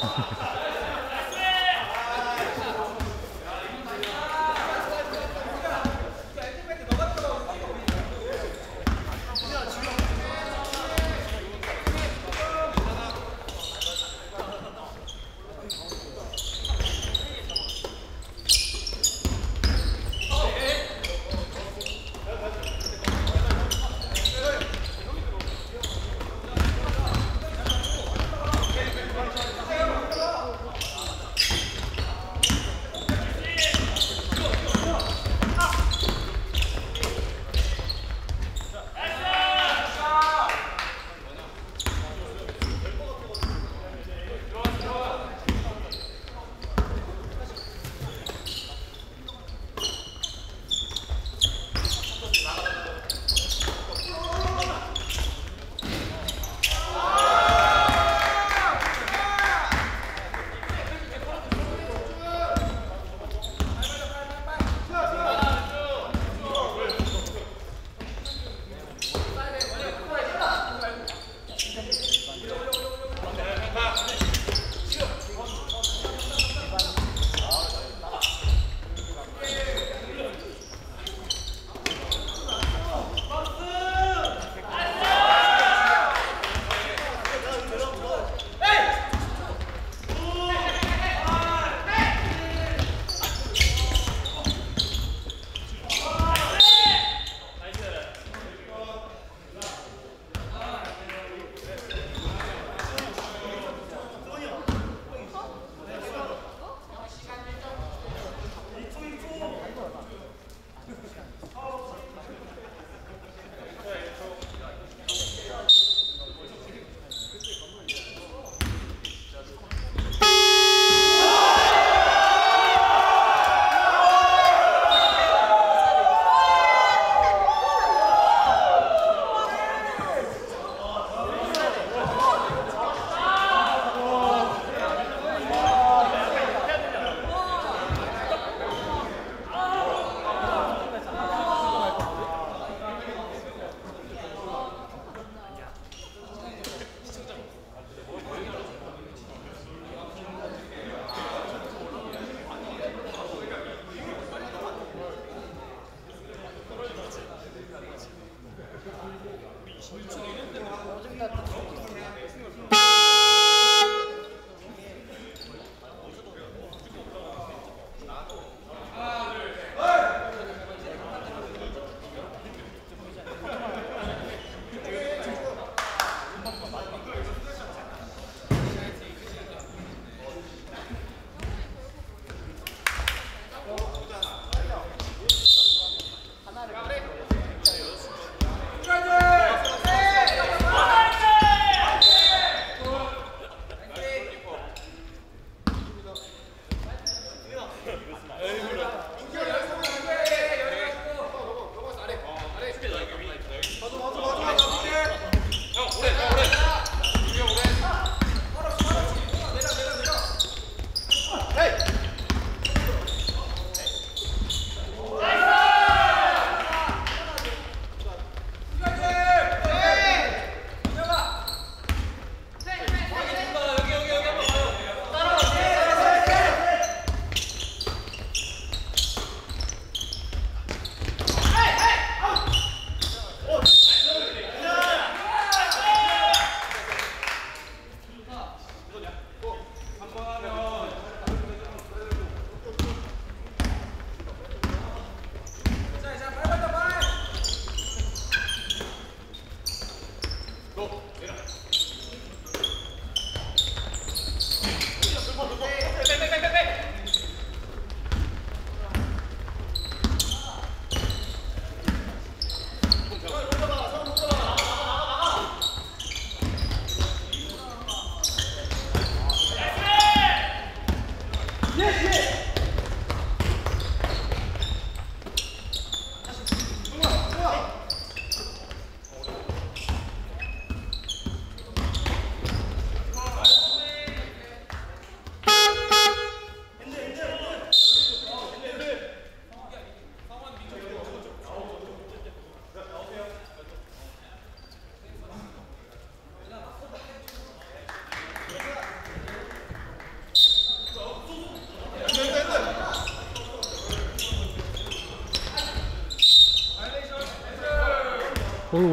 ハハハハ!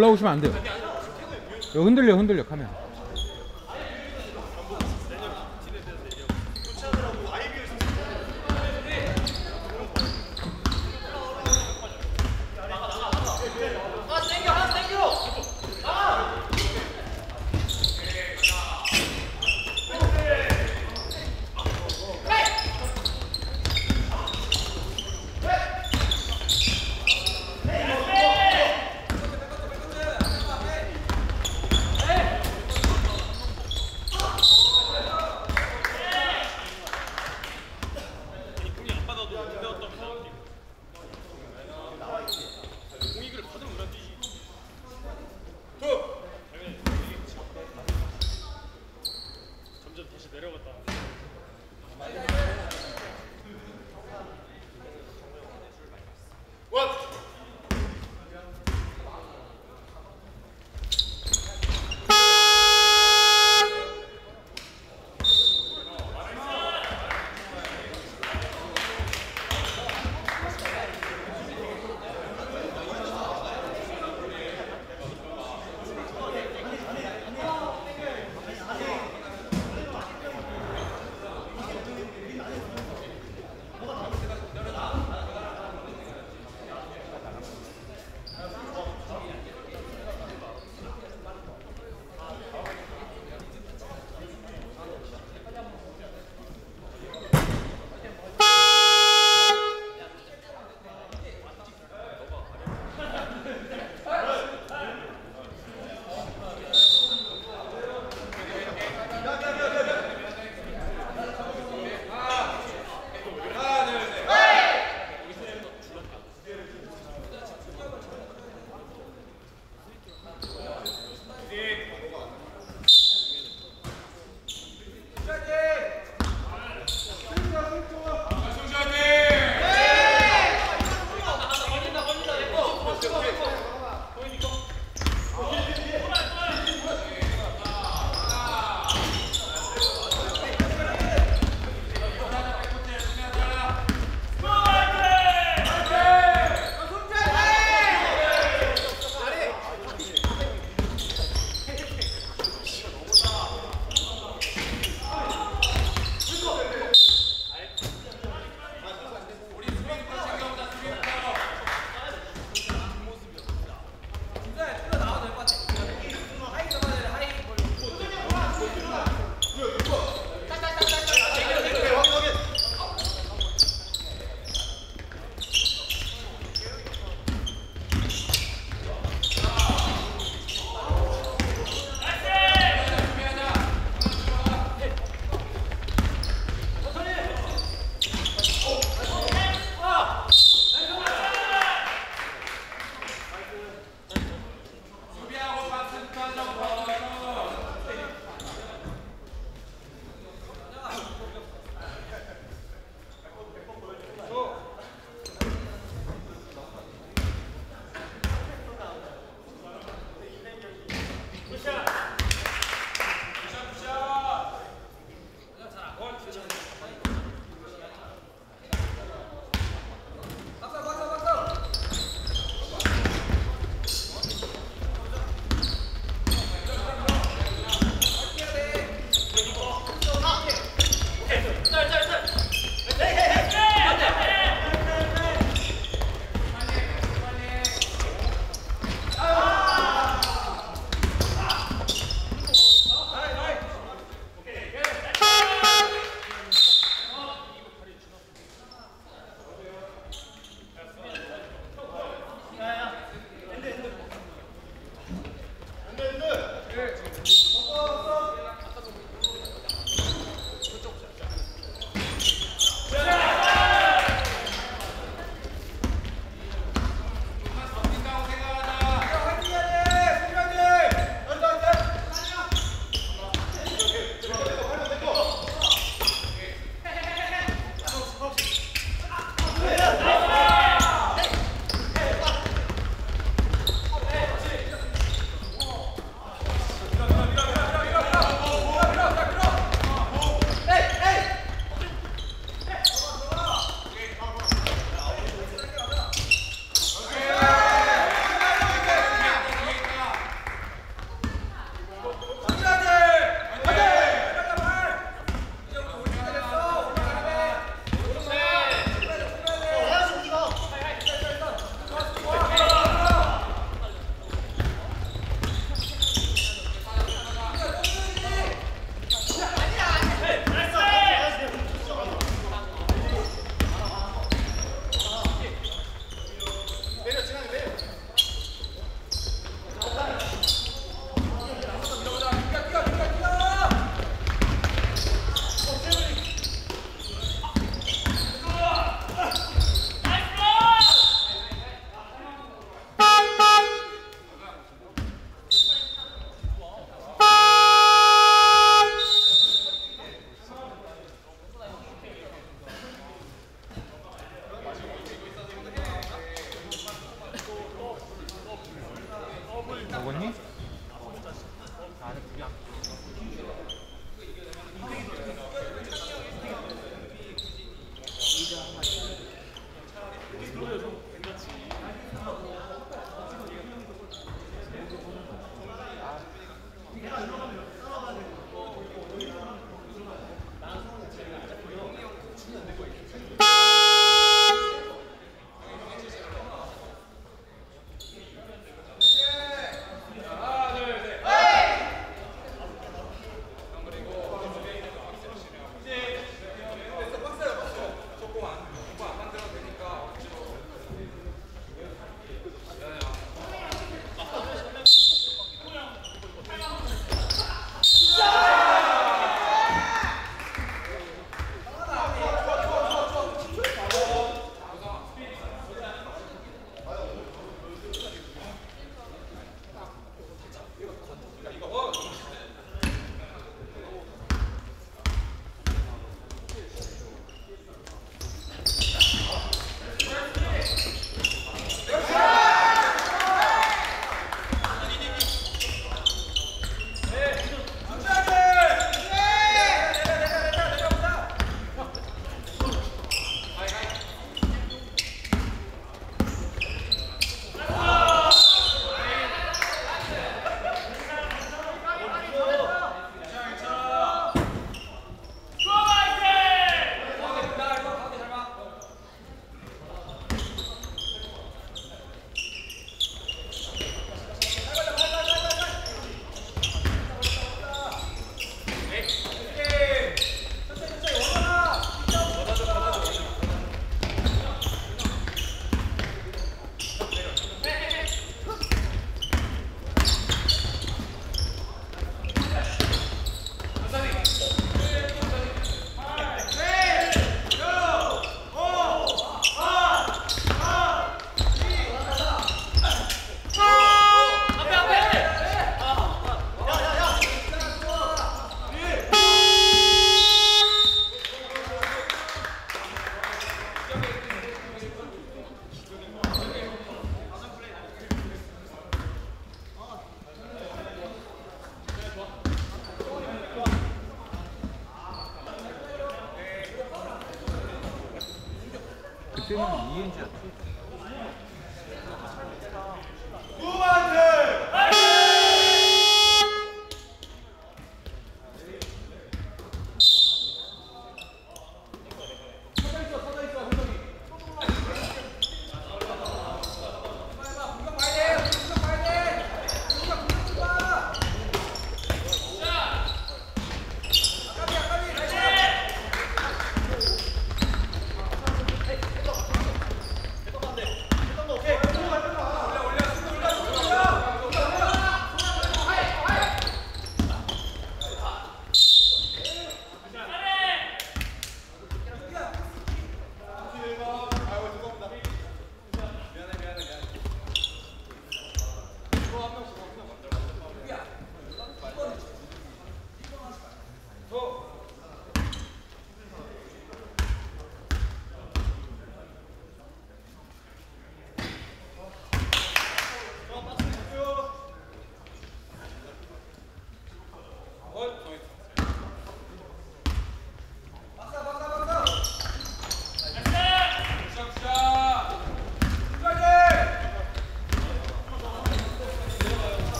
올라오시면 안 돼요. 흔들려 흔들려 카메라.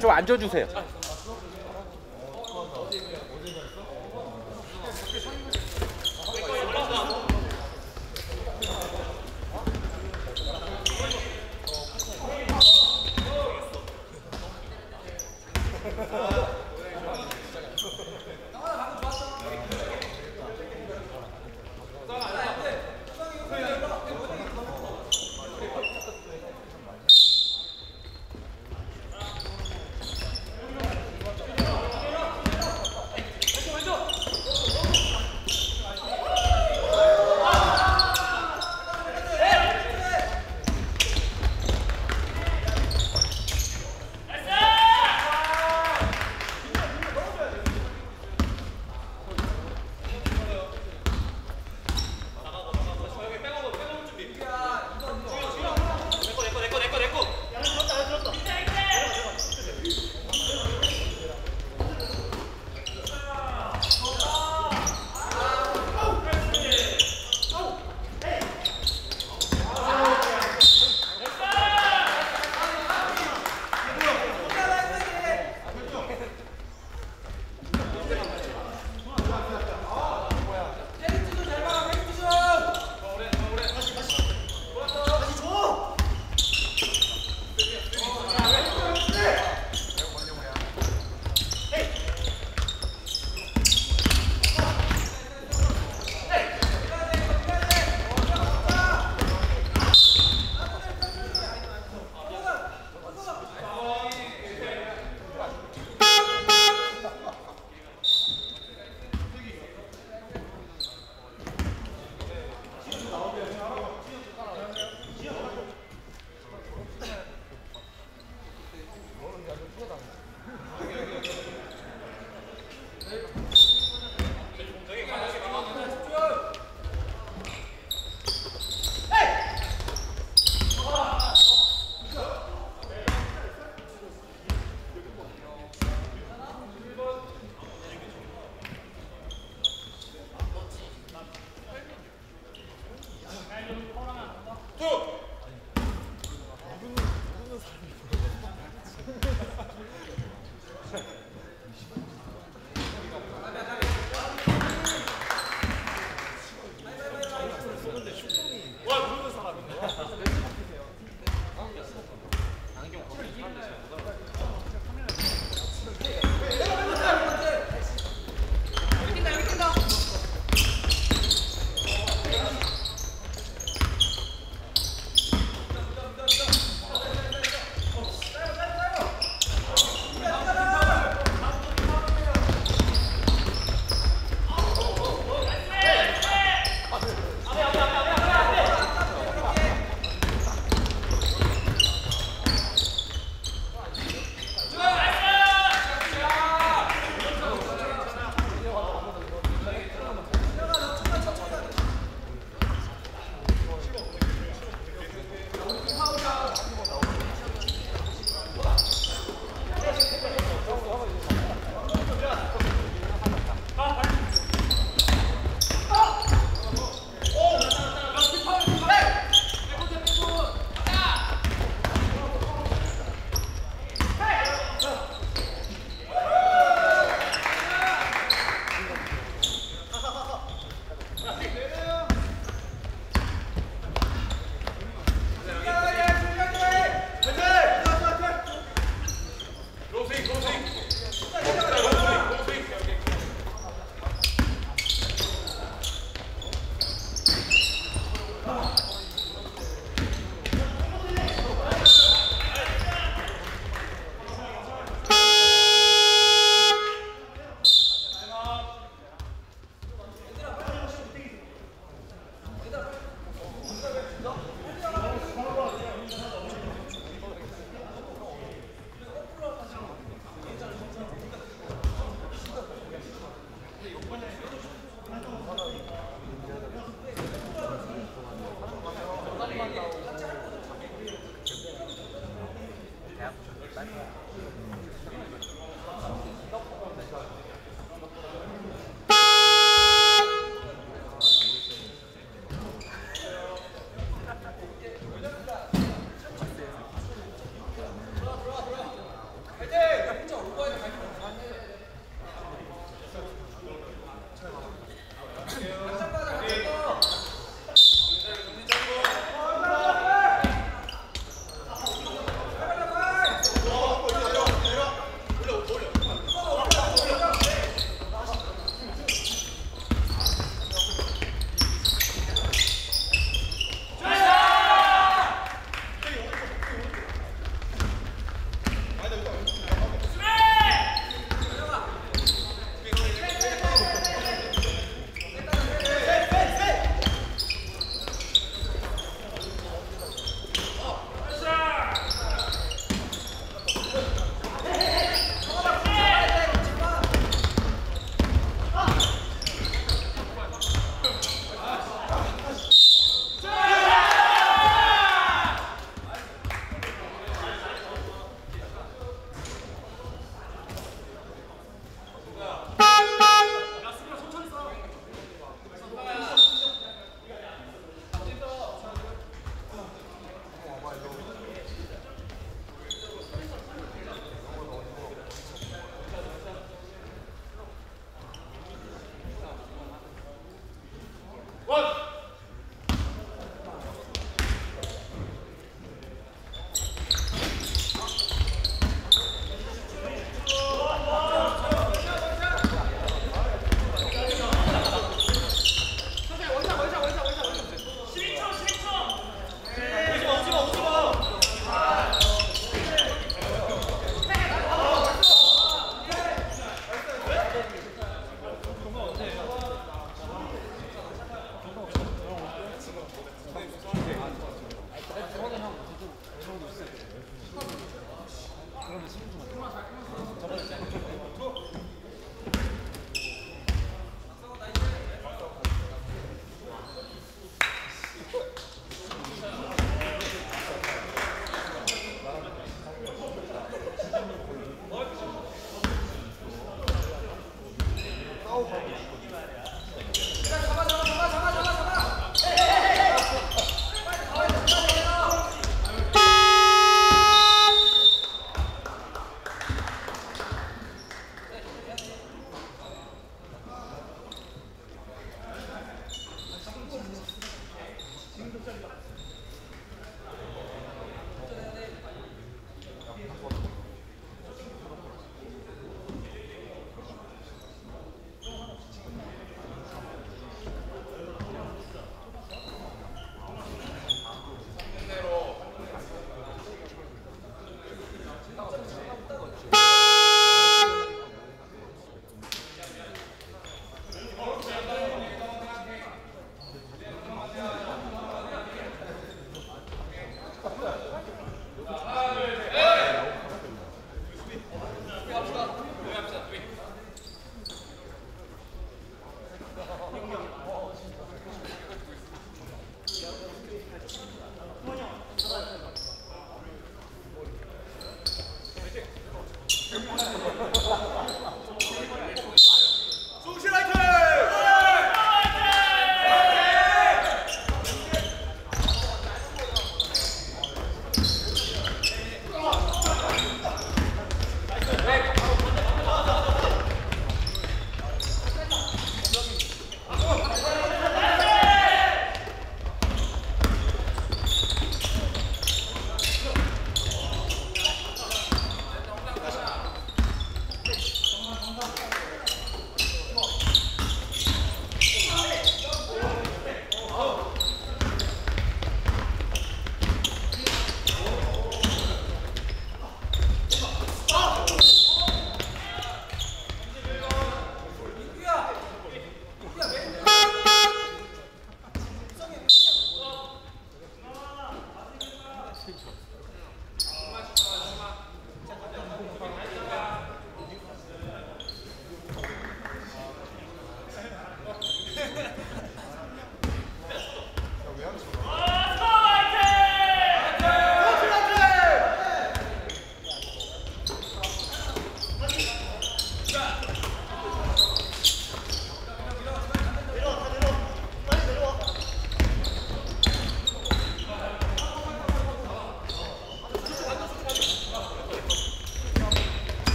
좀 앉아주세요.